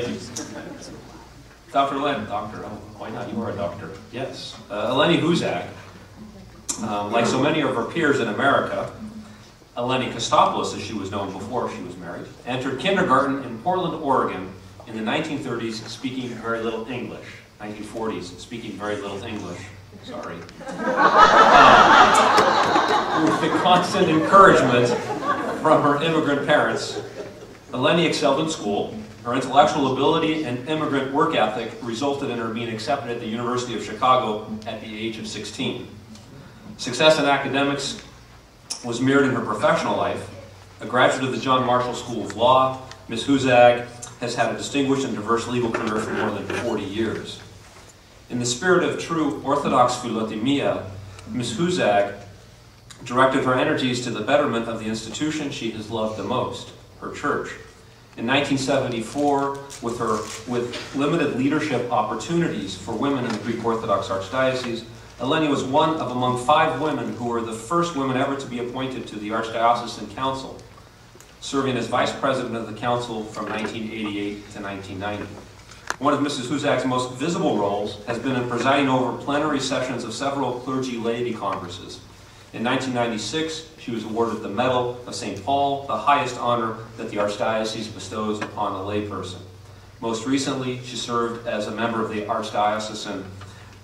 thank you. Dr. Len, doctor, oh, why not? You are a doctor. Yes. Uh, Eleni Huszagh, um, like so many of her peers in America, Eleni Kostopoulos, as she was known before she was married, entered kindergarten in Portland, Oregon in the 1930s speaking very little English. 1940s speaking very little English. Sorry. Uh, with the constant encouragement from her immigrant parents, Eleni excelled in school. Her intellectual ability and immigrant work ethic resulted in her being accepted at the University of Chicago at the age of 16. Success in academics was mirrored in her professional life. A graduate of the John Marshall School of Law, Ms. Huszagh has had a distinguished and diverse legal career for more than 40 years. In the spirit of true Orthodox philotimia, Ms. Huszagh directed her energies to the betterment of the institution she has loved the most, her church. In 1974, with her with limited leadership opportunities for women in the Greek Orthodox Archdiocese, Eleni was one of among five women who were the first women ever to be appointed to the Archdiocesan Council, serving as vice president of the council from 1988 to 1990. One of Mrs. Huszagh's most visible roles has been in presiding over plenary sessions of several clergy laity congresses. In 1996, she was awarded the Medal of St. Paul, the highest honor that the Archdiocese bestows upon a layperson. Most recently, she served as a member of the Archdiocesan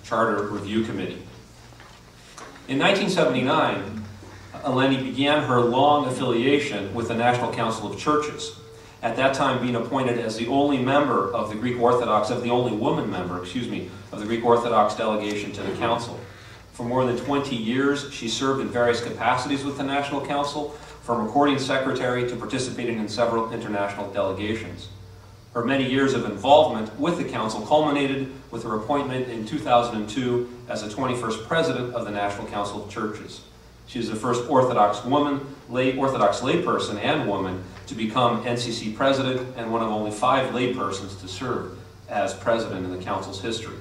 Charter Review Committee. In 1979, Eleni began her long affiliation with the National Council of Churches, at that time being appointed as the only member of the Greek Orthodox, of the only woman member, excuse me, of the Greek Orthodox delegation to the Council. For more than 20 years, she served in various capacities with the National Council, from recording secretary to participating in several international delegations. Her many years of involvement with the Council culminated with her appointment in 2002 as the 21st President of the National Council of Churches. She is the first Orthodox woman, lay, Orthodox layperson and woman to become NCC President and one of only five laypersons to serve as President in the Council's history.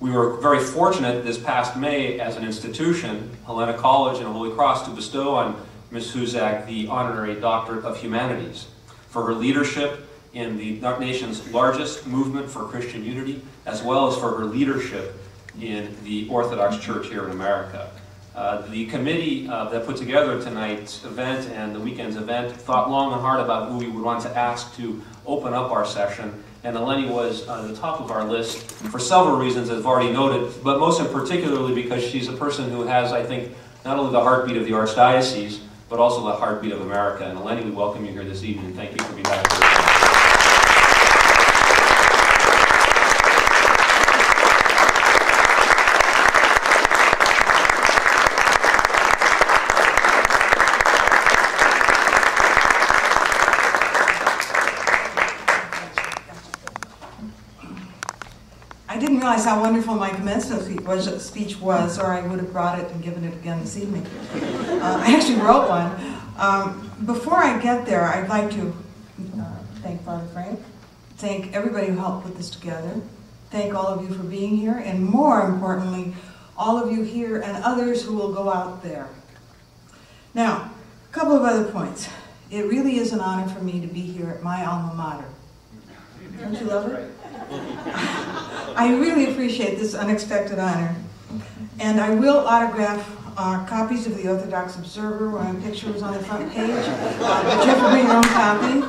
We were very fortunate this past May as an institution, Hellenic College and Holy Cross, to bestow on Ms. Huszagh the Honorary Doctorate of Humanities for her leadership in the nation's largest movement for Christian unity, as well as for her leadership in the Orthodox Church here in America. Uh, the committee uh, that put together tonight's event and the weekend's event thought long and hard about who we would want to ask to open up our session. And Eleni was on the top of our list for several reasons, as I've already noted, but most in particularly because she's a person who has, I think, not only the heartbeat of the Archdiocese, but also the heartbeat of America. And Eleni, we welcome you here this evening. Thank you for being back how wonderful my commencement speech was, or I would have brought it and given it again this evening. Uh, I actually wrote one. Um, before I get there, I'd like to uh, thank Father Frank, thank everybody who helped put this together, thank all of you for being here, and more importantly, all of you here and others who will go out there. Now, a couple of other points. It really is an honor for me to be here at my alma mater. Don't you love it? I really appreciate this unexpected honor. And I will autograph uh, copies of the Orthodox Observer where my picture was on the front page. Uh, but you have to bring your own copy.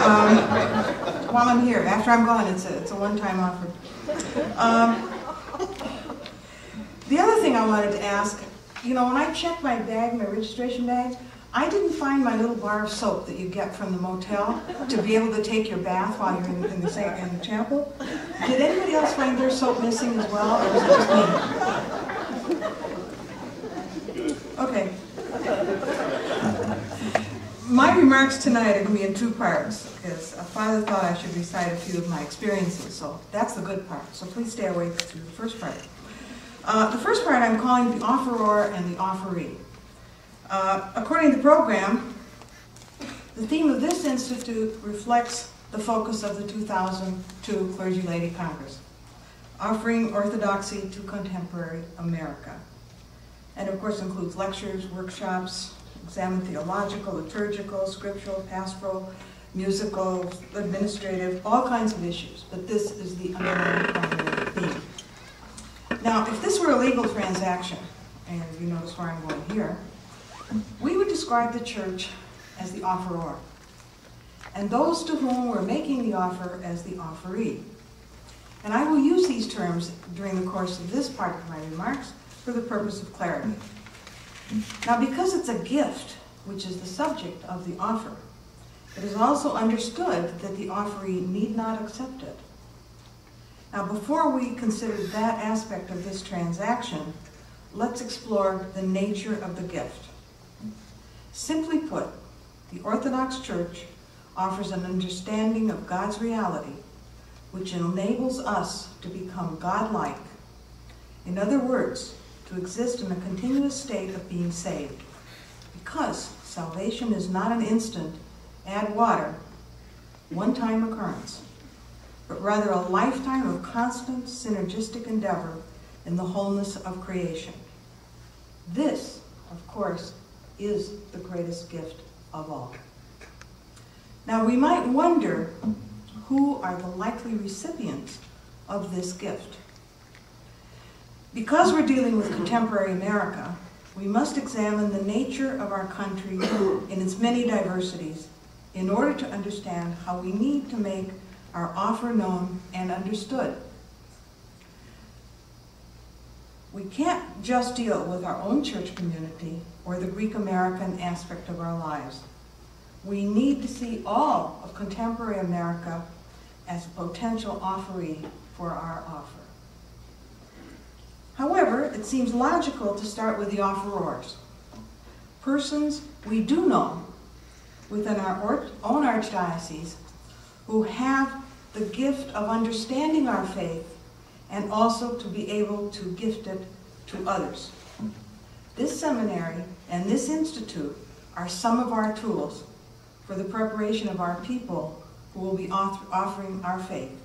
Um, while I'm here, after I'm gone, it's a, it's a one-time offer. Um, the other thing I wanted to ask, you know, when I checked my bag, my registration bag, I didn't find my little bar of soap that you get from the motel to be able to take your bath while you're in, in, the, in the chapel. Did anybody else find their soap missing as well, or was it just me? Okay. My remarks tonight are going to be in two parts, because a father thought I should recite a few of my experiences, so that's the good part. So please stay awake through the first part. Uh, the first part I'm calling the offeror and the offeree. Uh, according to the program, the theme of this institute reflects the focus of the 2002 Clergy Laity Congress, offering orthodoxy to contemporary America. And of course includes lectures, workshops, examine theological, liturgical, scriptural, pastoral, musical, administrative, all kinds of issues, but this is the underlying theme. Now, if this were a legal transaction, and you notice where I'm going here, we would describe the church as the offeror, and those to whom we're making the offer as the offeree. And I will use these terms during the course of this part of my remarks for the purpose of clarity. Now, because it's a gift, which is the subject of the offer, it is also understood that the offeree need not accept it. Now, before we consider that aspect of this transaction, let's explore the nature of the gift. Simply put, the Orthodox Church offers an understanding of God's reality which enables us to become godlike. In other words, to exist in a continuous state of being saved. Because salvation is not an instant, add water, one time occurrence, but rather a lifetime of constant synergistic endeavor in the wholeness of creation. This, of course, is the greatest gift of all. Now we might wonder who are the likely recipients of this gift. Because we're dealing with contemporary America, we must examine the nature of our country in its many diversities in order to understand how we need to make our offer known and understood. We can't just deal with our own church community or the Greek American aspect of our lives. We need to see all of contemporary America as a potential offeree for our offer. However, it seems logical to start with the offerors, persons we do know within our own archdiocese who have the gift of understanding our faith and also to be able to gift it to others. This seminary and this institute are some of our tools for the preparation of our people who will be offering our faith.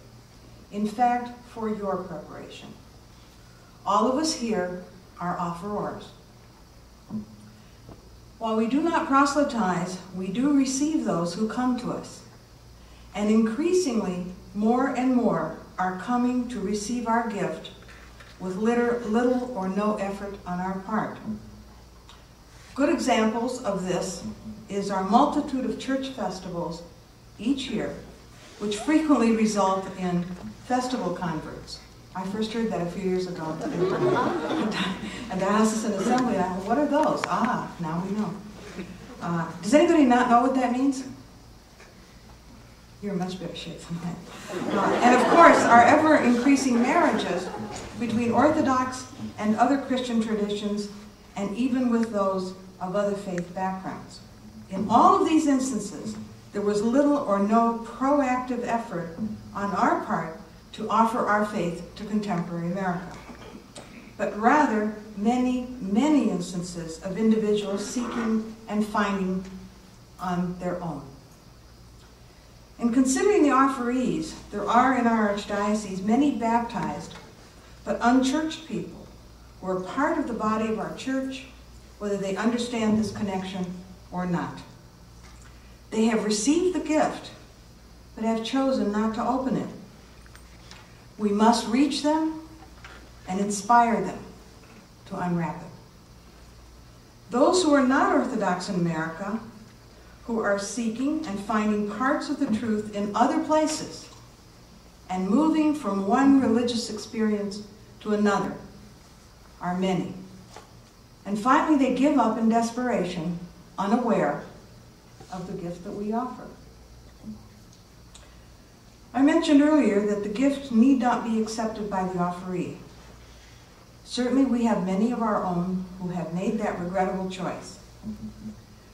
In fact, for your preparation. All of us here are offerors. While we do not proselytize, we do receive those who come to us. And increasingly, more and more are coming to receive our gift with little or no effort on our part. Good examples of this is our multitude of church festivals each year, which frequently result in festival converts. I first heard that a few years ago at the Diocesan Assembly. I what are those? Ah, now we know. Uh, does anybody not know what that means? You're in much better shape than I. Uh, and of course, our ever increasing marriages between Orthodox and other Christian traditions, and even with those of other faith backgrounds. In all of these instances, there was little or no proactive effort on our part to offer our faith to contemporary America, but rather many, many instances of individuals seeking and finding on their own. In considering the offerees, there are in our archdiocese many baptized but unchurched people who are part of the body of our church, whether they understand this connection or not. They have received the gift, but have chosen not to open it. We must reach them and inspire them to unwrap it. Those who are not Orthodox in America, who are seeking and finding parts of the truth in other places, and moving from one religious experience to another, are many. And finally, they give up in desperation, unaware of the gift that we offer. I mentioned earlier that the gift need not be accepted by the offeree. Certainly we have many of our own who have made that regrettable choice.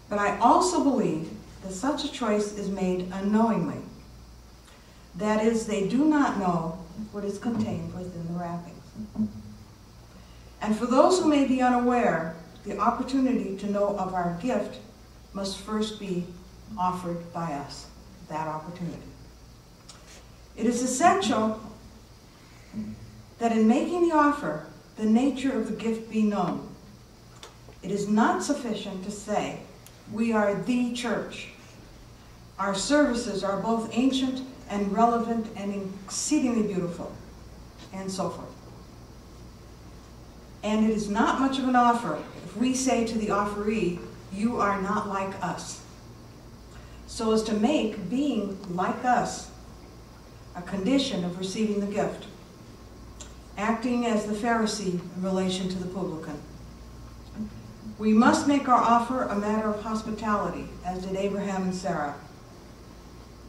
But I also believe that such a choice is made unknowingly. That is, they do not know what is contained within the wrappings. And for those who may be unaware, the opportunity to know of our gift must first be offered by us, that opportunity. It is essential that in making the offer, the nature of the gift be known. It is not sufficient to say, we are the church. Our services are both ancient and relevant and exceedingly beautiful, and so forth. And it is not much of an offer if we say to the offeree, You are not like us. So as to make being like us a condition of receiving the gift, acting as the Pharisee in relation to the publican. We must make our offer a matter of hospitality, as did Abraham and Sarah.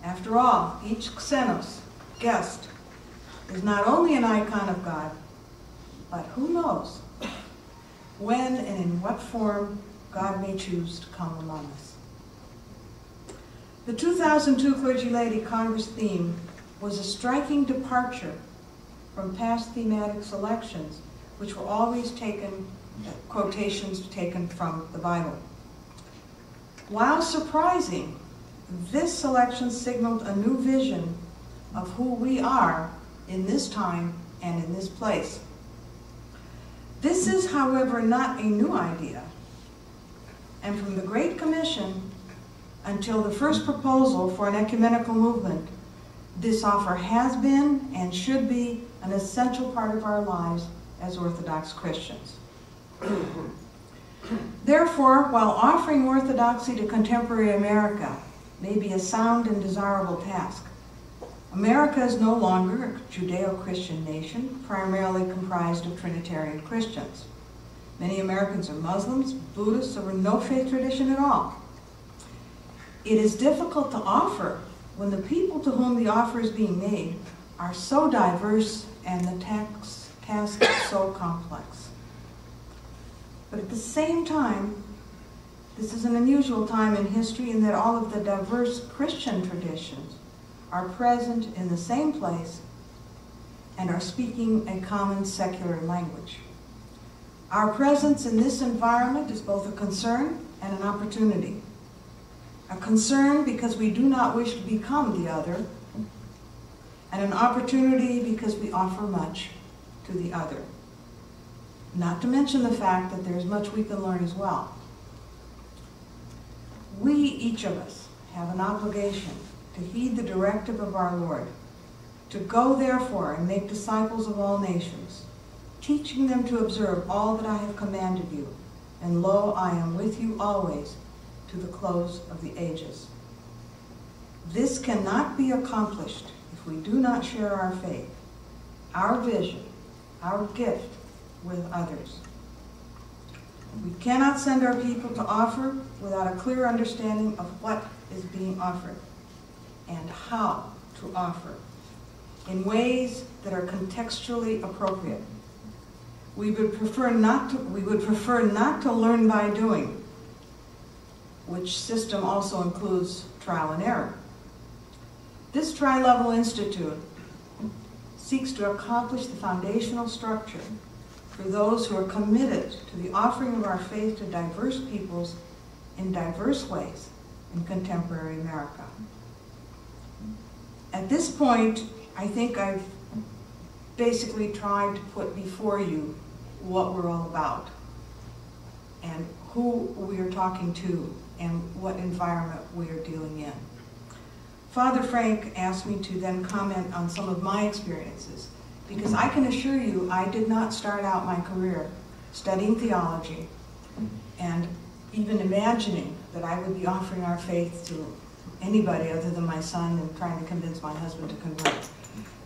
After all, each xenos, guest, is not only an icon of God, but who knows when and in what form God may choose to come among us. The 2002 Clergy Laity Congress theme was a striking departure from past thematic selections, which were always taken, quotations taken from the Bible. While surprising, this selection signaled a new vision of who we are in this time and in this place. This is, however, not a new idea. And from the Great Commission until the first proposal for an ecumenical movement, this offer has been and should be an essential part of our lives as Orthodox Christians. Therefore, while offering orthodoxy to contemporary America may be a sound and desirable task, America is no longer a Judeo-Christian nation, primarily comprised of Trinitarian Christians. Many Americans are Muslims, Buddhists, or no faith tradition at all. It is difficult to offer when the people to whom the offer is being made are so diverse and the task, task is so complex. But at the same time, this is an unusual time in history in that all of the diverse Christian traditions are present in the same place and are speaking a common secular language. Our presence in this environment is both a concern and an opportunity. A concern because we do not wish to become the other, and an opportunity because we offer much to the other. Not to mention the fact that there's much we can learn as well. We, each of us, have an obligation to heed the directive of our Lord, to go therefore and make disciples of all nations, teaching them to observe all that I have commanded you. And lo, I am with you always to the close of the ages. This cannot be accomplished if we do not share our faith, our vision, our gift with others. We cannot send our people to offer without a clear understanding of what is being offered and how to offer in ways that are contextually appropriate. We would prefer not to, we would prefer not to learn by doing, which system also includes trial and error. This tri-level institute seeks to accomplish the foundational structure for those who are committed to the offering of our faith to diverse peoples in diverse ways in contemporary America. At this point, I think I've basically tried to put before you what we're all about and who we are talking to and what environment we are dealing in. Father Frank asked me to then comment on some of my experiences because I can assure you I did not start out my career studying theology and even imagining that I would be offering our faith to anybody other than my son and trying to convince my husband to convert.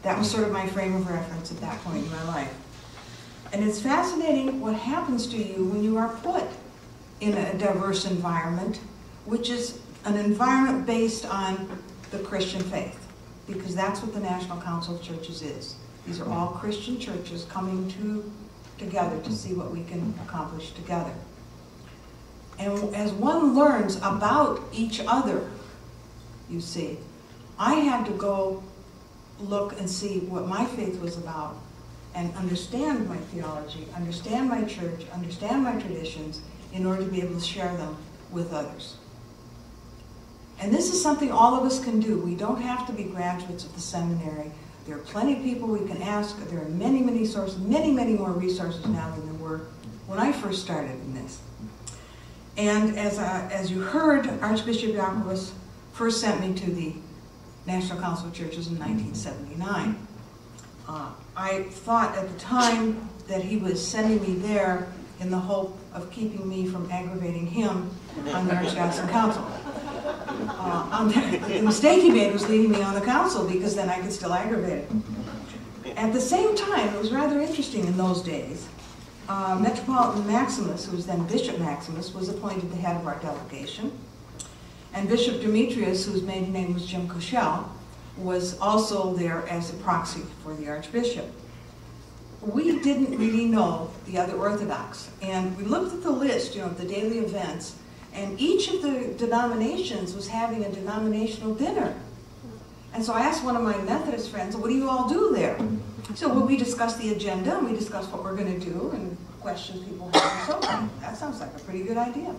That was sort of my frame of reference at that point in my life. And it's fascinating what happens to you when you are put in a diverse environment, which is an environment based on the Christian faith, because that's what the National Council of Churches is. These are all Christian churches coming to, together to see what we can accomplish together. And as one learns about each other, you see, I had to go look and see what my faith was about and understand my theology, understand my church, understand my traditions in order to be able to share them with others. And this is something all of us can do. We don't have to be graduates of the seminary. There are plenty of people we can ask. There are many, many sources, many, many more resources now than there were when I first started in this. And as, uh, as you heard Archbishop Iakovos first sent me to the National Council of Churches in 1979. Uh, I thought at the time that he was sending me there in the hope of keeping me from aggravating him on the Archdiocese Council. Uh, the, the mistake he made was leaving me on the council because then I could still aggravate it. At the same time, it was rather interesting in those days. Uh, Metropolitan Maximus, who was then Bishop Maximus, was appointed the head of our delegation. And Bishop Demetrius, whose maiden name was Jim Cushell, was also there as a proxy for the Archbishop. We didn't really know the other Orthodox, and we looked at the list, you know, of the daily events, and each of the denominations was having a denominational dinner. And so I asked one of my Methodist friends, what do you all do there? So we discussed the agenda, and we discussed what we're going to do, and questions people have, and so on. That sounds like a pretty good idea.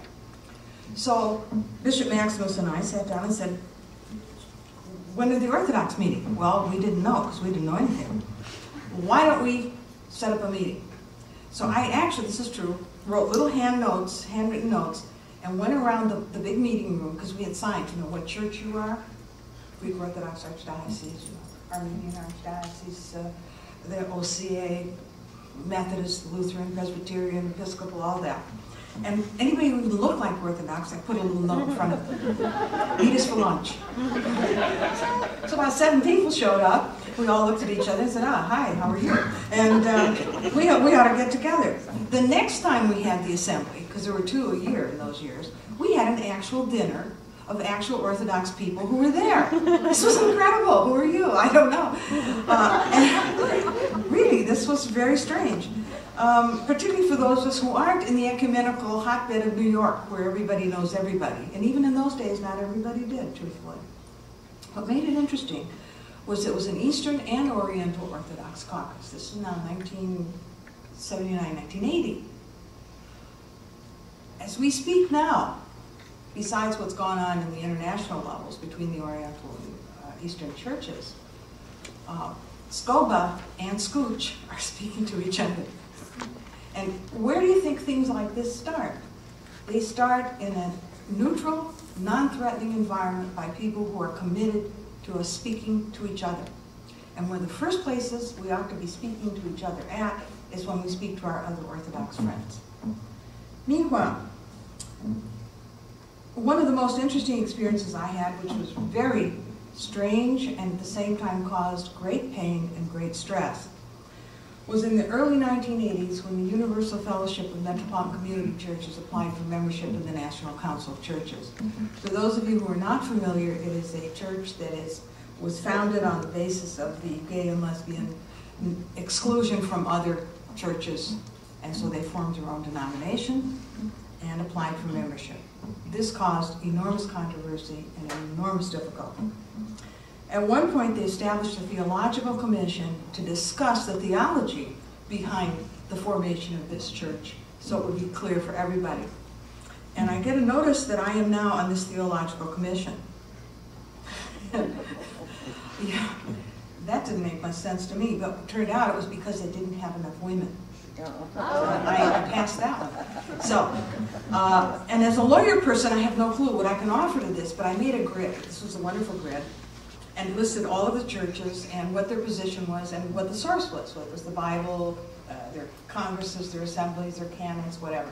So Bishop Maximus and I sat down and said, when the Orthodox meeting? Well, we didn't know, because we didn't know anything. Why don't we set up a meeting? So I actually, this is true, wrote little hand notes, handwritten notes, and went around the, the big meeting room, because we had signed, you know, what church you are, Greek Orthodox Archdiocese, you know, Armenian Archdiocese, uh, the OCA, Methodist, Lutheran, Presbyterian, Episcopal, all that. And anybody who looked like Orthodox, I put a little note in front of them. Eat us for lunch. So about seven people showed up. We all looked at each other and said, ah, hi, how are you? And uh, we, we ought to get together. The next time we had the assembly, because there were two a year in those years, we had an actual dinner of actual Orthodox people who were there. This was incredible. Who are you? I don't know. Uh, really, this was very strange. Um, particularly for those of us who aren't in the ecumenical hotbed of New York, where everybody knows everybody. And even in those days, not everybody did, truthfully. What made it interesting was it was an Eastern and Oriental Orthodox caucus. This is now 1979, 1980. As we speak now, besides what's gone on in the international levels between the Oriental and uh, Eastern churches, uh, Scoba and Scooch are speaking to each other. And where do you think things like this start? They start in a neutral, non-threatening environment by people who are committed to us speaking to each other. And one of the first places we ought to be speaking to each other at is when we speak to our other Orthodox friends. Meanwhile, one of the most interesting experiences I had, which was very strange and at the same time caused great pain and great stress, was in the early 1980s when the Universal Fellowship of Metropolitan Community Churches applied for membership in the National Council of Churches. Mm-hmm. For those of you who are not familiar, it is a church that is was founded on the basis of the gay and lesbian exclusion from other churches, and so they formed their own denomination and applied for membership. This caused enormous controversy and enormous difficulty. At one point, they established a theological commission to discuss the theology behind the formation of this church so it would be clear for everybody. And I get a notice that I am now on this theological commission. yeah, that didn't make much sense to me, but it turned out it was because they didn't have enough women. I, I passed that one. So, uh, and as a lawyer person, I have no clue what I can offer to this, but I made a grid. This was a wonderful grid and listed all of the churches and what their position was and what the source was. What was the Bible, uh, their congresses, their assemblies, their canons, whatever.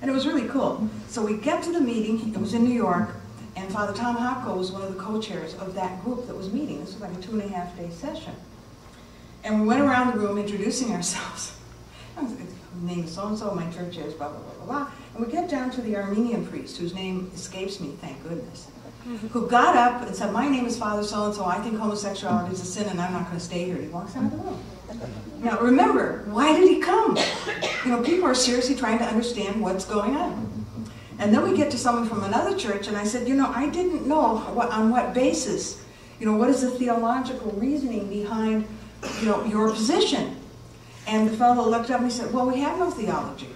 And it was really cool. So we get to the meeting, it was in New York, and Father Tom Hopko was one of the co-chairs of that group that was meeting. This was like a two and a half day session. And we went around the room introducing ourselves. name so-and-so, my church is blah, blah, blah, blah, blah. And we get down to the Armenian priest, whose name escapes me, thank goodness who got up and said, my name is Father so-and-so, I think homosexuality is a sin and I'm not going to stay here. He walks out of the room. Now remember, why did he come? You know, people are seriously trying to understand what's going on. And then we get to someone from another church and I said, you know, I didn't know what, on what basis, you know, what is the theological reasoning behind, you know, your position? And the fellow looked up and he said, well, we have no theology.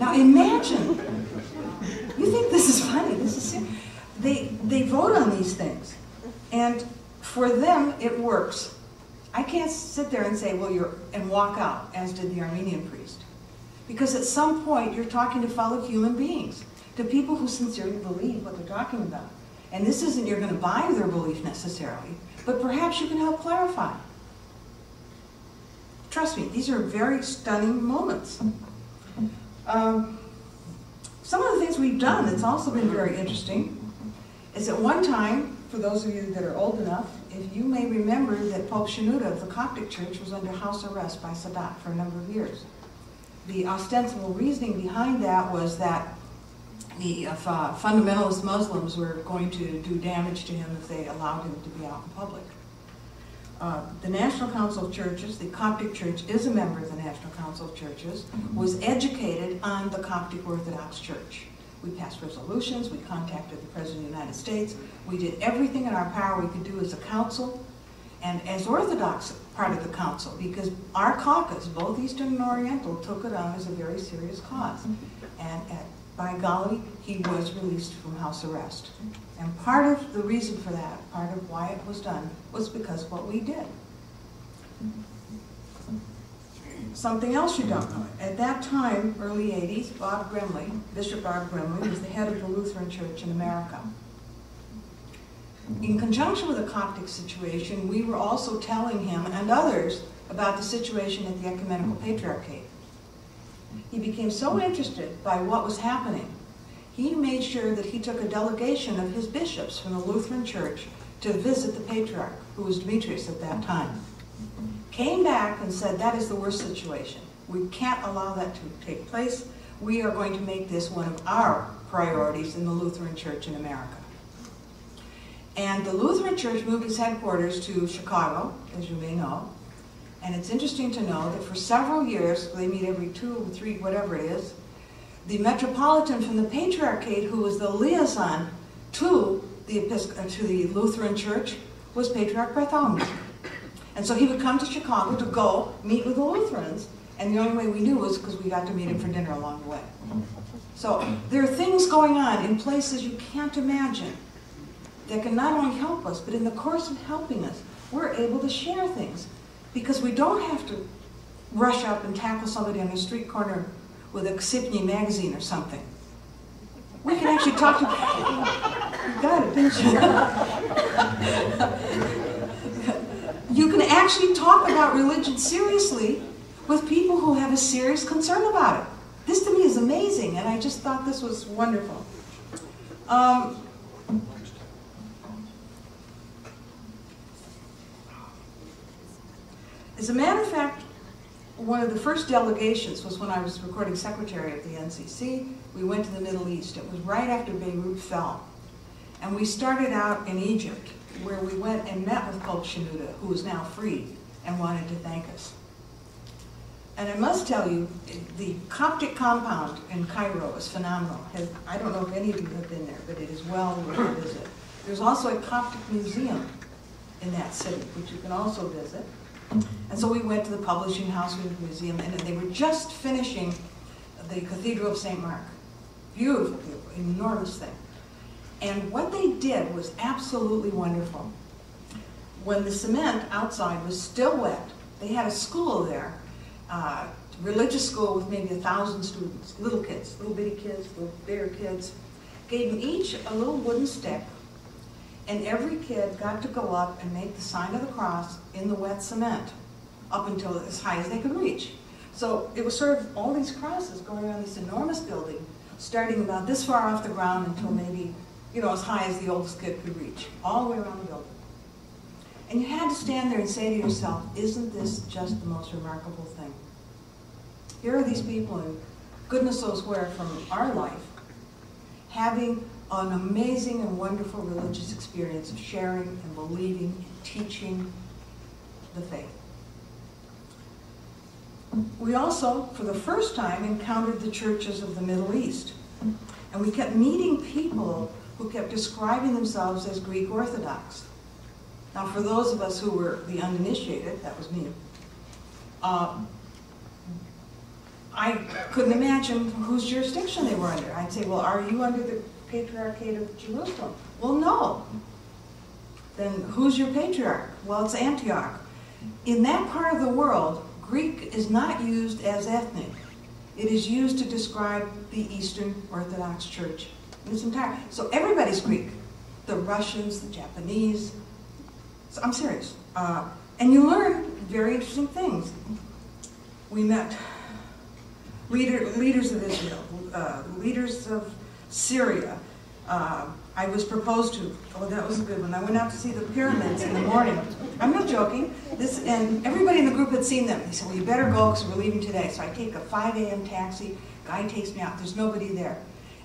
Now imagine, you think this is funny, this is serious they, they vote on these things. And for them, it works. I can't sit there and say, well, you're, and walk out, as did the Armenian priest. Because at some point, you're talking to fellow human beings, to people who sincerely believe what they're talking about. And this isn't you're going to buy their belief necessarily, but perhaps you can help clarify. Trust me, these are very stunning moments. Um, some of the things we've done that's also been very interesting is at one time, for those of you that are old enough, if you may remember that Pope Shenouda of the Coptic Church was under house arrest by Sadat for a number of years. The ostensible reasoning behind that was that the uh, fundamentalist Muslims were going to do damage to him if they allowed him to be out in public. Uh, the National Council of Churches, the Coptic Church is a member of the National Council of Churches, was educated on the Coptic Orthodox Church. We passed resolutions, we contacted the President of the United States, we did everything in our power we could do as a council and as Orthodox part of the council because our caucus, both Eastern and Oriental, took it on as a very serious cause. And at, by golly, he was released from house arrest. And part of the reason for that, part of why it was done, was because what we did. Something else you don't know. At that time, early 80s, Bob Grimley, Bishop Bob Grimley, was the head of the Lutheran Church in America. In conjunction with the Coptic situation, we were also telling him and others about the situation at the Ecumenical Patriarchate. He became so interested by what was happening he made sure that he took a delegation of his bishops from the Lutheran Church to visit the patriarch, who was Demetrius at that time. Came back and said, that is the worst situation. We can't allow that to take place. We are going to make this one of our priorities in the Lutheran Church in America. And the Lutheran Church moved its headquarters to Chicago, as you may know. And it's interesting to know that for several years, they meet every two or three, whatever it is, the metropolitan from the Patriarchate, who was the liaison to the, Episc to the Lutheran Church, was Patriarch Bartholomew. And so he would come to Chicago to go meet with the Lutherans, and the only way we knew was because we got to meet him for dinner along the way. So there are things going on in places you can't imagine that can not only help us, but in the course of helping us, we're able to share things. Because we don't have to rush up and tackle somebody on the street corner with a Ksipny magazine or something. We can actually talk to... You got it, didn't you? You can actually talk about religion seriously with people who have a serious concern about it. This to me is amazing, and I just thought this was wonderful. Um, as a matter of fact, one of the first delegations was when I was recording secretary of the NCC. We went to the Middle East. It was right after Beirut fell. And we started out in Egypt, where we went and met with Pope Shenouda, who is now free, and wanted to thank us. And I must tell you, the Coptic compound in Cairo is phenomenal. I don't know if any of you have been there, but it is well worth a visit. There's also a Coptic museum in that city, which you can also visit. And so we went to the publishing house, we the museum, and they were just finishing the Cathedral of St. Mark. Beautiful, beautiful, enormous thing. And what they did was absolutely wonderful. When the cement outside was still wet, they had a school there, uh, religious school with maybe a thousand students, little kids, little bitty kids, little bigger kids. Gave them each a little wooden stick and every kid got to go up and make the sign of the cross in the wet cement up until as high as they could reach. So it was sort of all these crosses going around this enormous building, starting about this far off the ground until maybe, you know, as high as the oldest kid could reach, all the way around the building. And you had to stand there and say to yourself, isn't this just the most remarkable thing? Here are these people, and goodness knows where from our life, having an amazing and wonderful religious experience of sharing and believing and teaching the faith. We also, for the first time, encountered the churches of the Middle East. And we kept meeting people who kept describing themselves as Greek Orthodox. Now, for those of us who were the uninitiated, that was me, uh, I couldn't imagine whose jurisdiction they were under. I'd say, well, are you under the Patriarchate of Jerusalem. Well, no. Then who's your patriarch? Well, it's Antioch. In that part of the world, Greek is not used as ethnic. It is used to describe the Eastern Orthodox Church its entire. So everybody's Greek. the Russians, the Japanese. So I'm serious. Uh, and you learn very interesting things. We met leader, leaders of Israel, uh, leaders of Syria. Uh, I was proposed to. Oh, that was a good one. I went out to see the pyramids in the morning. I'm not joking. This and everybody in the group had seen them. They said, "Well, you better go because we're leaving today." So I take a 5 a.m. taxi. Guy takes me out. There's nobody there,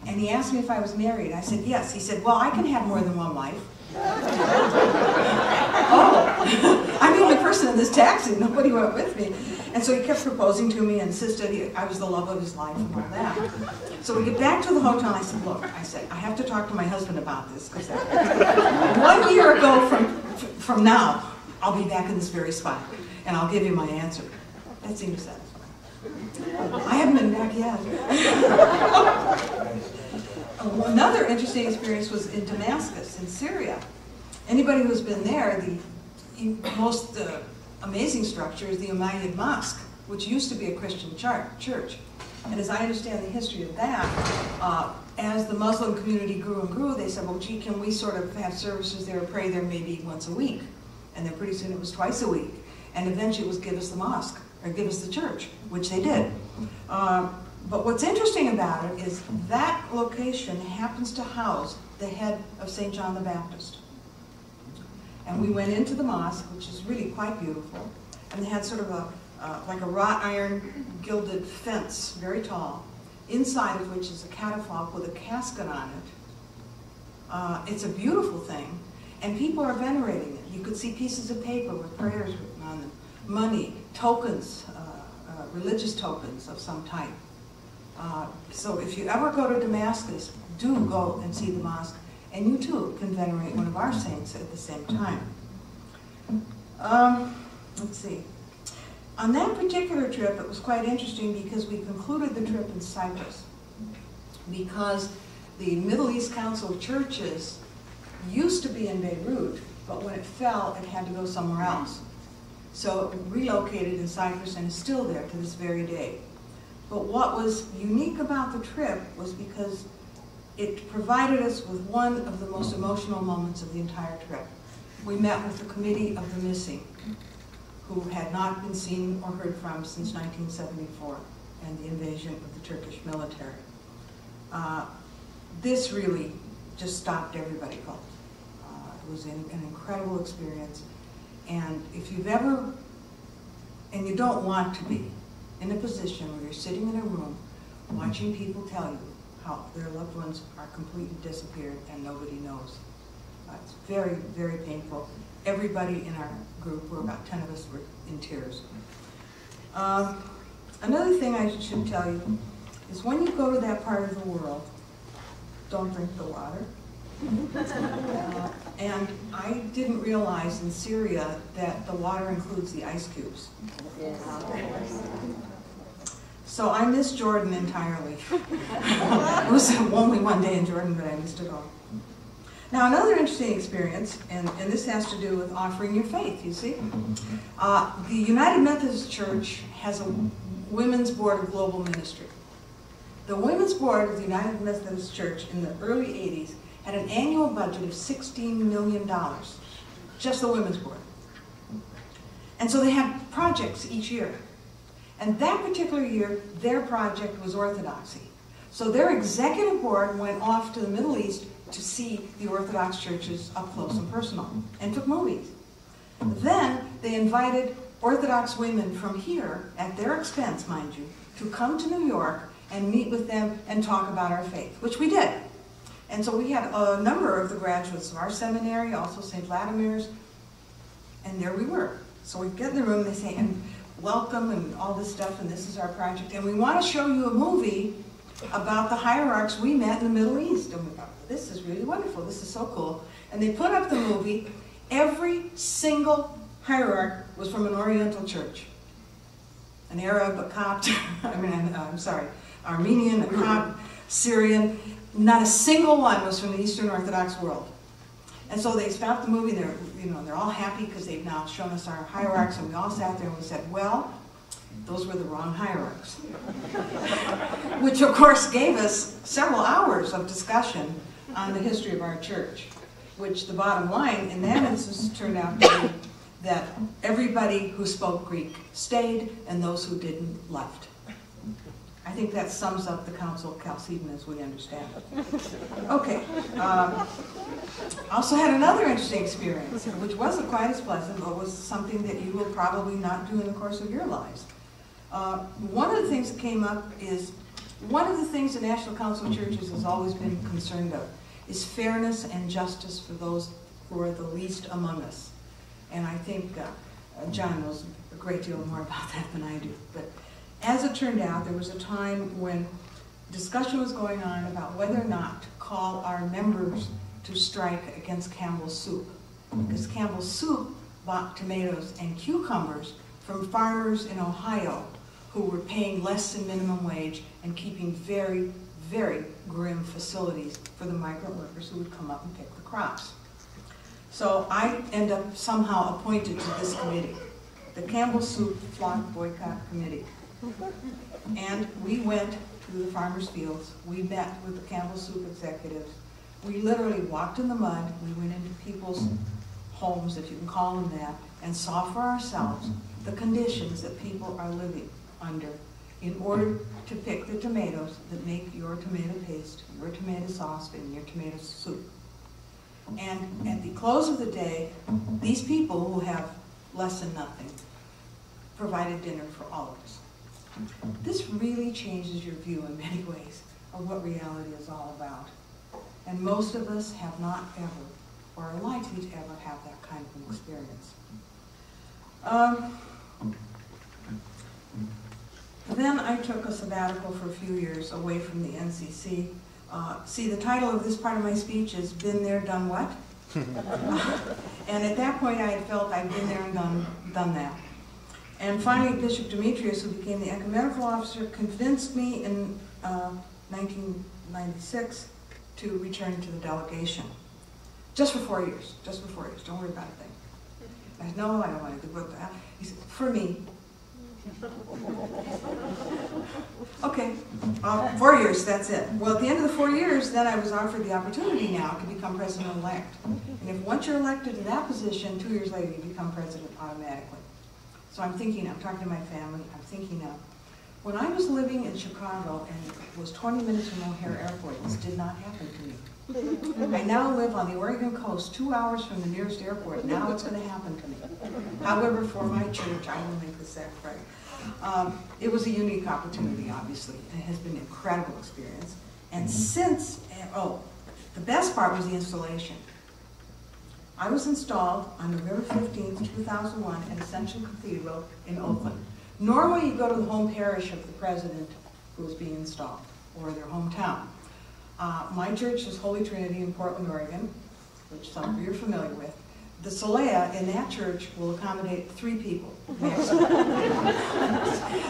and he asked me if I was married. I said yes. He said, "Well, I can have more than one wife." oh, I'm the only person in this taxi. Nobody went with me. And so he kept proposing to me and insisted he, I was the love of his life and all that. So we get back to the hotel and I said, look, I said, I have to talk to my husband about this because one year ago from, from now, I'll be back in this very spot and I'll give you my answer. That seemed satisfying. I haven't been back yet. Another interesting experience was in Damascus, in Syria. Anybody who's been there, the most uh, amazing structure is the Umayyad Mosque, which used to be a Christian church. And as I understand the history of that, uh, as the Muslim community grew and grew, they said, well, gee, can we sort of have services there, pray there maybe once a week? And then pretty soon it was twice a week. And eventually it was give us the mosque, or give us the church, which they did. Uh, but what's interesting about it is that location happens to house the head of St. John the Baptist. And we went into the mosque, which is really quite beautiful, and they had sort of a, uh, like a wrought iron gilded fence, very tall, inside of which is a catafalque with a casket on it. Uh, it's a beautiful thing, and people are venerating it. You could see pieces of paper with prayers written on them, money, tokens, uh, uh religious tokens of some type. Uh, so if you ever go to Damascus, do go and see the mosque and you too can venerate one of our saints at the same time. Um, let's see. On that particular trip, it was quite interesting because we concluded the trip in Cyprus. Because the Middle East Council of Churches used to be in Beirut, but when it fell, it had to go somewhere else. So it relocated in Cyprus and is still there to this very day. But what was unique about the trip was because it provided us with one of the most emotional moments of the entire trip. We met with the Committee of the Missing, who had not been seen or heard from since 1974 and the invasion of the Turkish military. Uh, this really just stopped everybody cold. Uh, it was an, an incredible experience. And if you've ever, and you don't want to be, in a position where you're sitting in a room watching people tell you how their loved ones are completely disappeared and nobody knows. Uh, it's very, very painful. Everybody in our group, we're about 10 of us, were in tears. Um, another thing I should tell you is when you go to that part of the world, don't drink the water. And I didn't realize in Syria that the water includes the ice cubes. So I missed Jordan entirely. it was only one day in Jordan, but I missed it all. Now, another interesting experience, and, and this has to do with offering your faith, you see. Uh, the United Methodist Church has a Women's Board of Global Ministry. The Women's Board of the United Methodist Church in the early 80s had an annual budget of $16 million, just the Women's Board. And so they had projects each year. And that particular year, their project was orthodoxy. So their executive board went off to the Middle East to see the Orthodox churches up close and personal and took movies. Then they invited Orthodox women from here, at their expense, mind you, to come to New York and meet with them and talk about our faith, which we did. And so we had a number of the graduates of our seminary, also St. Vladimir's, and there we were. So we get in the room, they say, and welcome and all this stuff, and this is our project. And we want to show you a movie about the hierarchs we met in the Middle East. And we thought, this is really wonderful. This is so cool. And they put up the movie. Every single hierarch was from an Oriental church. An Arab, a Copt, I mean, I'm sorry, Armenian, a Copt, Syrian. Not a single one was from the Eastern Orthodox world. And so they stopped the movie. They're, you know, they're all happy because they've now shown us our hierarchs, and we all sat there and we said, well, those were the wrong hierarchs. Which, of course, gave us several hours of discussion on the history of our church. which the bottom line in that instance turned out to be that everybody who spoke Greek stayed and those who didn't left. I think that sums up the Council of Chalcedon as we understand it. Okay. Um, also had another interesting experience, which wasn't quite as pleasant, but was something that you will probably not do in the course of your lives. Uh, one of the things that came up is, one of the things the National Council of Churches has always been concerned of is fairness and justice for those who are the least among us. And I think uh, John knows a great deal more about that than I do. But as it turned out, there was a time when discussion was going on about whether or not to call our members to strike against Campbell's Soup. Because Campbell's Soup bought tomatoes and cucumbers from farmers in Ohio who were paying less than minimum wage and keeping very, very grim facilities for the migrant workers who would come up and pick the crops. So I end up somehow appointed to this committee, the Campbell Soup FLOC Boycott Committee. And we went to the farmers' fields. We met with the Campbell Soup executives. We literally walked in the mud. We went into people's homes, if you can call them that, and saw for ourselves the conditions that people are living under in order to pick the tomatoes that make your tomato paste, your tomato sauce, and your tomato soup. And at the close of the day, these people who have less than nothing provided dinner for all of us. This really changes your view in many ways of what reality is all about. And most of us have not ever, or are likely to ever have that kind of an experience. Um, then I took a sabbatical for a few years away from the NCC. Uh, see, the title of this part of my speech is Been There, Done What? and at that point I had felt I'd been there and done, done that. And finally, Bishop Demetrius, who became the ecumenical officer, convinced me in uh, 1996 to return to the delegation. Just for four years, just for four years, don't worry about a thing. I said, no, I don't want to do that. He said, for me. okay, uh, four years, that's it. Well, at the end of the four years, then I was offered the opportunity now to become president-elect. And if once you're elected to that position, two years later, you become president automatically. So I'm thinking, I'm talking to my family, I'm thinking of, when I was living in Chicago and was 20 minutes from O'Hare Airport, this did not happen to me. I now live on the Oregon coast, two hours from the nearest airport. Now it's going to happen to me. However, for my church, I will make the sacrifice. Um, it was a unique opportunity, obviously. It has been an incredible experience. And since, oh, the best part was the installation. I was installed on November 15, 2001 at Ascension Cathedral in Oakland. Normally you go to the home parish of the president who is being installed, or their hometown. Uh, my church is Holy Trinity in Portland, Oregon, which some of you are familiar with. The Solea in that church will accommodate three people.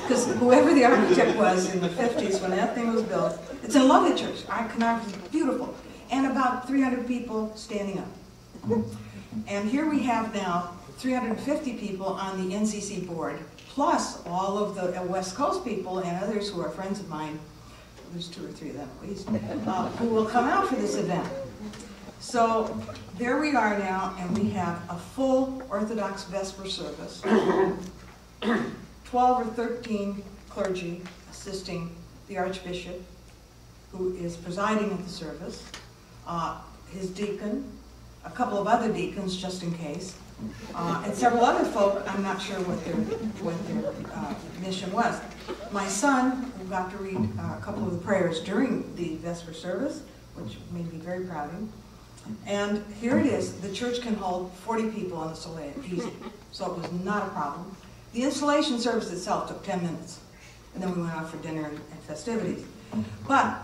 Because whoever the architect was in the 50s when that thing was built, it's a lovely church, iconography, beautiful, and about 300 people standing up. And here we have now 350 people on the NCC board, plus all of the West Coast people and others who are friends of mine, there's two or three of them at least, uh, who will come out for this event. So there we are now, and we have a full Orthodox Vesper service, 12 or 13 clergy assisting the Archbishop, who is presiding at the service, uh, his deacon, a couple of other deacons just in case, uh, and several other folk, I'm not sure what their, what their uh, mission was. My son got to read uh, a couple of the prayers during the Vesper service, which made me very proud of him. And here it is, the church can hold 40 people on the Solea, easy. So it was not a problem. The installation service itself took 10 minutes. And then we went out for dinner and, and festivities. But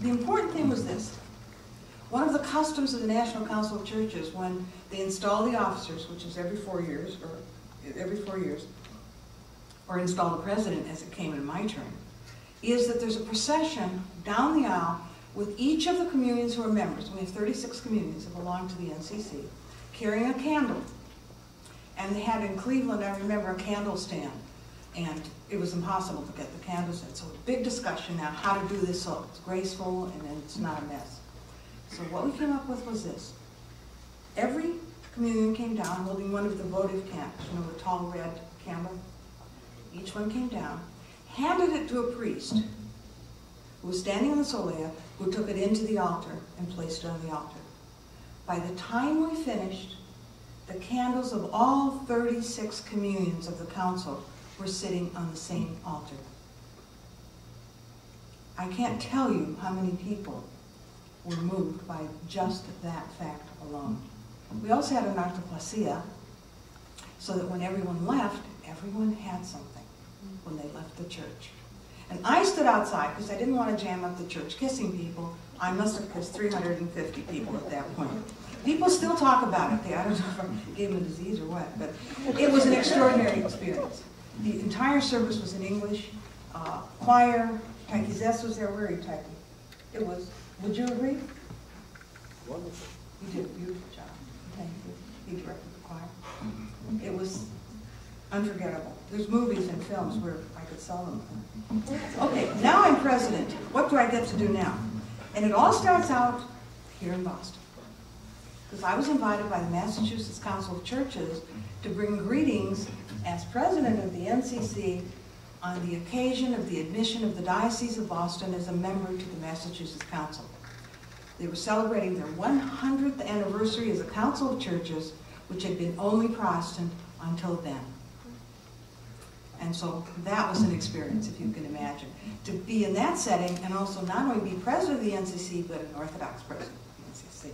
the important thing was this. One of the customs of the National Council of Churches when they install the officers, which is every four years, or every four years, or install the president as it came in my turn, is that there's a procession down the aisle with each of the communions who are members. We have 36 communions that belong to the NCC, carrying a candle. And they had in Cleveland, I remember, a candle stand. And it was impossible to get the candles in. So a big discussion now, how to do this so it's graceful and it's not a mess. So what we came up with was this. Every communion came down holding one of the votive candles, you know, the tall red candle. Each one came down, handed it to a priest who was standing in the solea, who took it into the altar and placed it on the altar. By the time we finished, the candles of all 36 communions of the council were sitting on the same altar. I can't tell you how many people were moved by just that fact alone. We also had an artoklasia, so that when everyone left, everyone had something when they left the church. And I stood outside because I didn't want to jam up the church kissing people. I must have kissed 350 people at that point. People still talk about it. They, I don't know if I gave them a disease or what, but it was an extraordinary experience. The entire service was in English. Uh, choir, Tikey Zes was there. Where are you, Tikey? It was, would you agree? Wonderful. You did a beautiful job. Thank you. He directed the choir. Mm-hmm. It was unforgettable. There's movies and films where I could sell them. Okay, now I'm president. What do I get to do now? And it all starts out here in Boston. Because I was invited by the Massachusetts Council of Churches to bring greetings as president of the NCC on the occasion of the admission of the Diocese of Boston as a member to the Massachusetts Council. They were celebrating their 100th anniversary as a council of churches, which had been only Protestant until then. And so that was an experience, if you can imagine. To be in that setting and also not only be president of the NCC, but an Orthodox president of the NCC.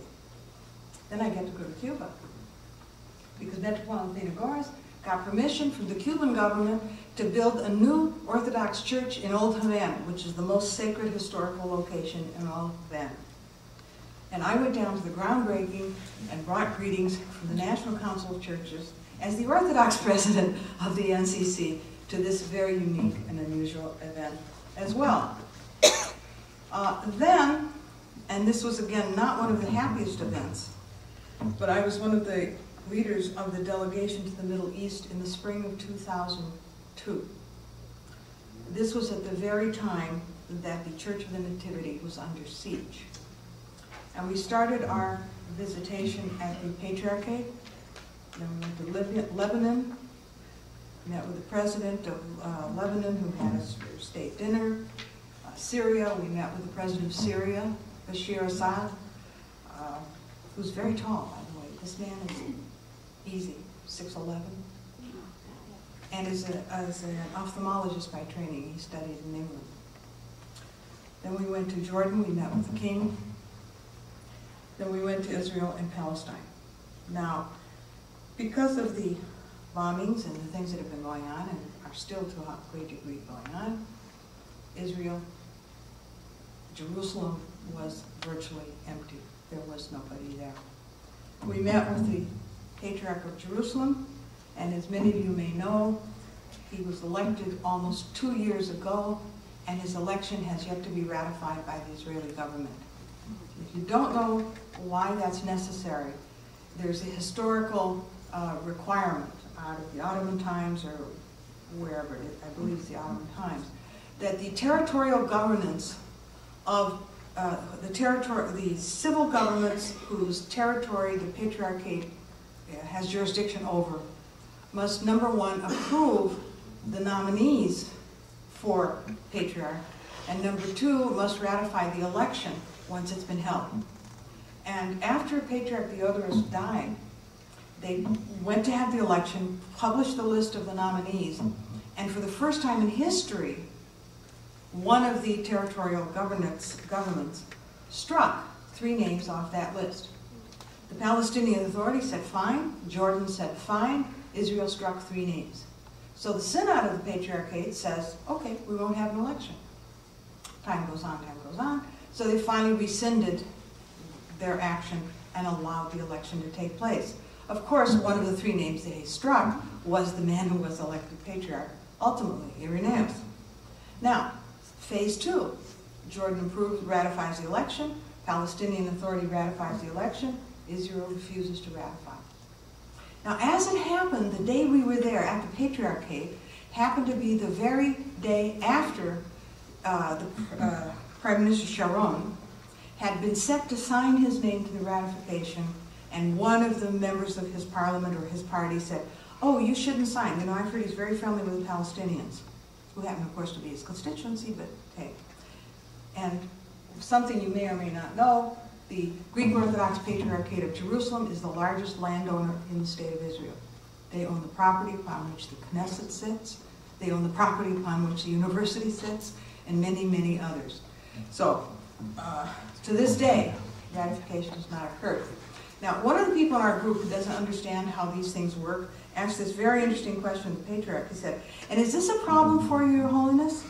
Then I get to go to Cuba. Because Metropolitan Athenagoras got permission from the Cuban government to build a new Orthodox church in Old Havana, which is the most sacred historical location in all of Havana. And I went down to the groundbreaking and brought greetings from the National Council of Churches as the Orthodox president of the NCC to this very unique and unusual event as well. Uh, then, and this was again not one of the happiest events, but I was one of the leaders of the delegation to the Middle East in the spring of 2002. This was at the very time that the Church of the Nativity was under siege. And we started our visitation at the Patriarchate, then we went to Lebanon, met with the president of uh, Lebanon who had a state dinner. Uh, Syria, we met with the president of Syria, Bashar Assad, uh, who's very tall, by the way. This man is easy, 6'11", and is, a, is an ophthalmologist by training. He studied in England. Then we went to Jordan, we met with the king. Then we went to Israel and Palestine. Now, because of the bombings and the things that have been going on and are still to a great degree going on, Israel, Jerusalem was virtually empty. There was nobody there. We met with the Patriarch of Jerusalem, and as many of you may know, he was elected almost two years ago, and his election has yet to be ratified by the Israeli government. If you don't know why that's necessary, there's a historical uh, requirement out of the Ottoman times or wherever, I believe it's the Ottoman times, that the territorial governance of uh, the territory, the civil governments whose territory the Patriarchate uh, has jurisdiction over must, number one, approve the nominees for Patriarch, and number two, must ratify the election once it's been held. And after Patriarch Diodoros died, they went to have the election, published the list of the nominees, and for the first time in history, one of the territorial governments, governments struck three names off that list. The Palestinian Authority said fine, Jordan said fine, Israel struck three names. So the Synod of the Patriarchate says, okay, we won't have an election. Time goes on, time goes on. So they finally rescinded their action and allowed the election to take place. Of course, one of the three names he struck was the man who was elected patriarch, ultimately, Irenaeus. Now, phase two, Jordan approves, ratifies the election, Palestinian Authority ratifies the election, Israel refuses to ratify. Now, as it happened, the day we were there at the Patriarchate happened to be the very day after uh, the, uh, Prime Minister Sharon had been set to sign his name to the ratification, and one of the members of his parliament or his party said, oh, you shouldn't sign. You know, I've heard he's very friendly with the Palestinians, who happen, of course, to be his constituency, but hey. And something you may or may not know, the Greek Orthodox Patriarchate of Jerusalem is the largest landowner in the state of Israel. They own the property upon which the Knesset sits, they own the property upon which the university sits, and many, many others. So, uh, to this day, ratification has not occurred. Now, one of the people in our group who doesn't understand how these things work asked this very interesting question to the patriarch. He said, and is this a problem for you, your holiness?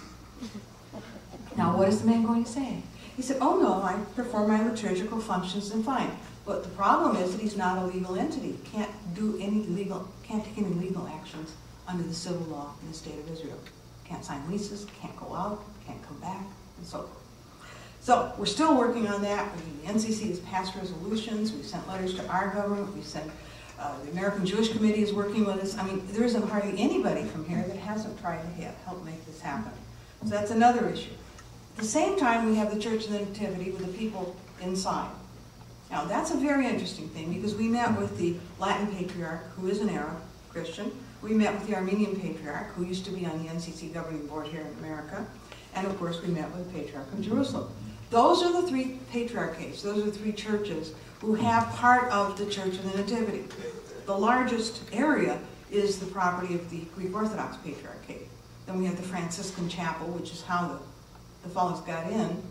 Now, what is the man going to say? He said, oh no, I perform my liturgical functions and fine. But the problem is that he's not a legal entity. Can't do any legal, can't take any legal actions under the civil law in the state of Israel. Can't sign leases, can't go out, can't come back, and so forth. So we're still working on that. The NCC has passed resolutions. We've sent letters to our government. We've sent, uh, the American Jewish Committee is working with us. I mean, there isn't hardly anybody from here that hasn't tried to help make this happen. So that's another issue. At the same time, we have the Church of the Nativity with the people inside. Now, that's a very interesting thing because we met with the Latin Patriarch, who is an Arab Christian. We met with the Armenian Patriarch, who used to be on the NCC governing board here in America. And of course, we met with the Patriarch of Jerusalem. Those are the three patriarchates, those are three churches who have part of the Church of the Nativity. The largest area is the property of the Greek Orthodox Patriarchate. Then we have the Franciscan Chapel, which is how the, the fellows got in,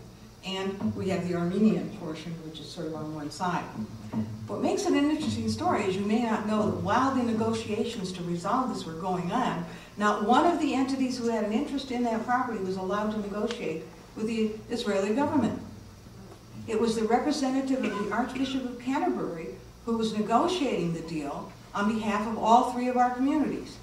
and we have the Armenian portion, which is sort of on one side. What makes it an interesting story is you may not know that while the negotiations to resolve this were going on, not one of the entities who had an interest in that property was allowed to negotiate with the Israeli government. It was the representative of the Archbishop of Canterbury who was negotiating the deal on behalf of all three of our communities.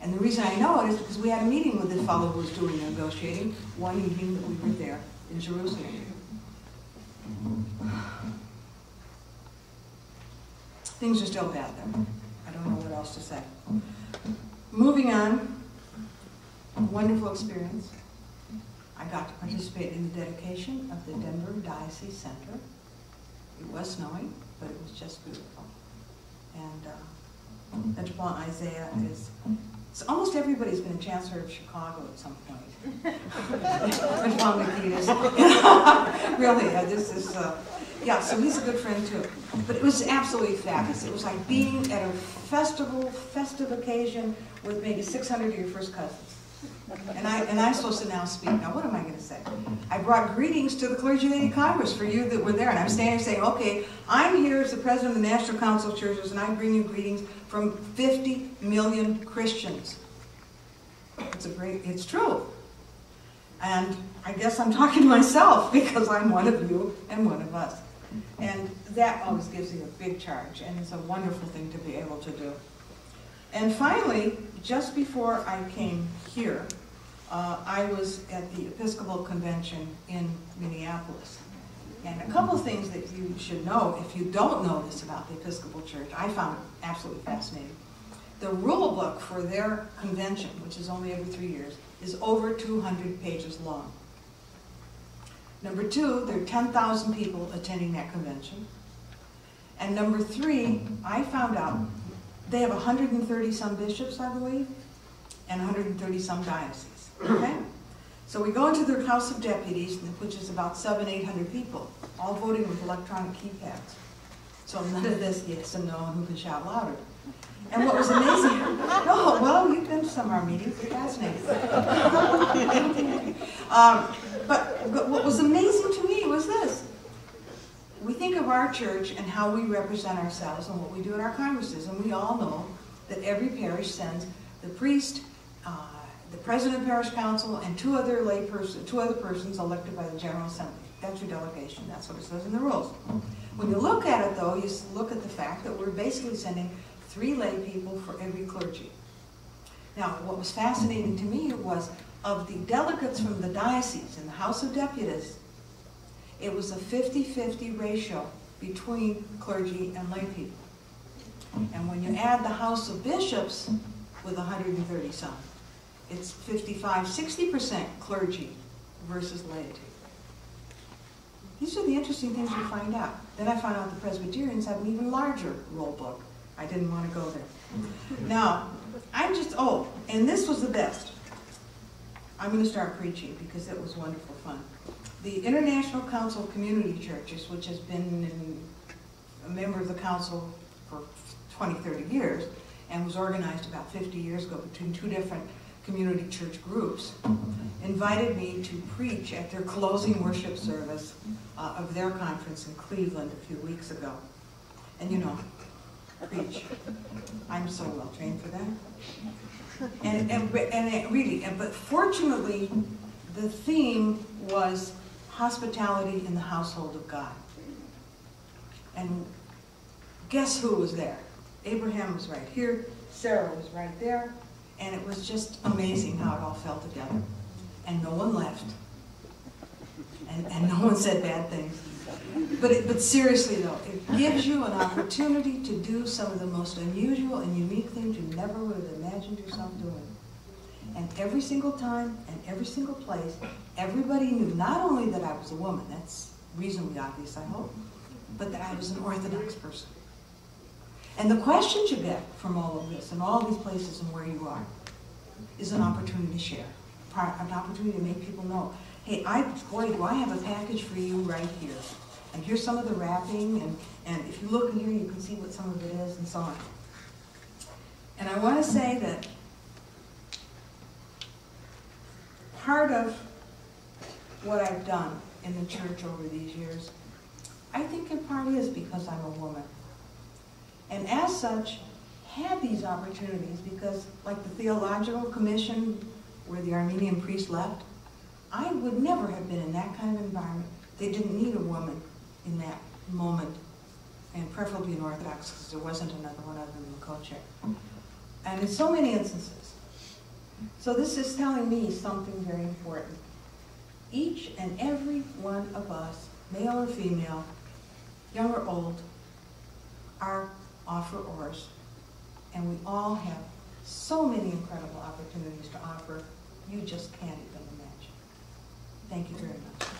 And the reason I know it is because we had a meeting with the fellow who was doing the negotiating one evening that we were there in Jerusalem. Things are still bad there. I don't know what else to say. Moving on, wonderful experience. Got to participate in the dedication of the Denver Diocese Center. It was snowing, but it was just beautiful. And uh, Isaiah is, so almost everybody's been a chancellor of Chicago at some point. Metropolitan Nikitas. really, this is, uh, yeah, so he's a good friend too. But it was absolutely fabulous. It was like being at a festival, festive occasion with maybe 600 of your first cousins. And, I, and I'm supposed to now speak. Now, what am I going to say? I brought greetings to the Clergy Laity Congress for you that were there. And I'm standing saying, okay, I'm here as the president of the National Council of Churches, and I bring you greetings from 50 million Christians. It's a great, it's true. And I guess I'm talking to myself because I'm one of you and one of us. And that always gives you a big charge, and it's a wonderful thing to be able to do. And finally, just before I came here, uh, I was at the Episcopal Convention in Minneapolis. And a couple things that you should know, if you don't know this about the Episcopal Church, I found absolutely fascinating. The rule book for their convention, which is only every three years, is over 200 pages long. Number two, there are 10,000 people attending that convention. And number three, I found out they have 130 some bishops, I believe, and 130 some dioceses. Okay? So we go into their House of Deputies, which is about seven, 800 people, all voting with electronic keypads. So none of this yes and no and who can shout louder. And what was amazing, oh, well, you've been to some of our meetings, they're fascinating. um, but, but what was amazing to me was this. We think of our church and how we represent ourselves and what we do in our congresses, and we all know that every parish sends the priest, uh, the president of parish council, and two other lay person, two other persons elected by the General Assembly. That's your delegation. That's what it says in the rules. When you look at it, though, you look at the fact that we're basically sending three lay people for every clergy. Now, what was fascinating to me was of the delegates from the diocese in the House of Deputies, it was a 50-50 ratio between clergy and lay people. And when you add the House of Bishops with 130 some, it's 55, 60% clergy versus laity. These are the interesting things you find out. Then I found out the Presbyterians have an even larger roll book. I didn't want to go there. Now, I'm just, oh, and this was the best. I'm going to start preaching because it was wonderful fun. The International Council of Community Churches, which has been in- a member of the council for 20, 30 years, and was organized about 50 years ago between two different community church groups, invited me to preach at their closing worship service uh, of their conference in Cleveland a few weeks ago. And you know, preach. I'm so well trained for that. And, and, and it really, but fortunately, the theme was hospitality in the household of God. And guess who was there? Abraham was right here, Sarah was right there, and it was just amazing how it all fell together. And no one left. And, and no one said bad things. But, it, but seriously though, it gives you an opportunity to do some of the most unusual and unique things you never would have imagined yourself doing. Every single time and every single place, everybody knew not only that I was a woman, that's reasonably obvious, I hope, but that I was an Orthodox person. And the questions you get from all of this and all these places and where you are is an opportunity to share, an opportunity to make people know, hey, I, boy, do I have a package for you right here. And here's some of the wrapping, and, and if you look in here, you can see what some of it is and so on. And I want to say that part of what I've done in the church over these years, I think in part is because I'm a woman. And as such, had these opportunities because, like the Theological Commission, where the Armenian priest left, I would never have been in that kind of environment. They didn't need a woman in that moment, and preferably an Orthodox, because there wasn't another one other than Makoche. And in so many instances. So this is telling me something very important. Each and every one of us, male or female, young or old, are offerors, and we all have so many incredible opportunities to offer, you just can't even imagine. Thank you very much.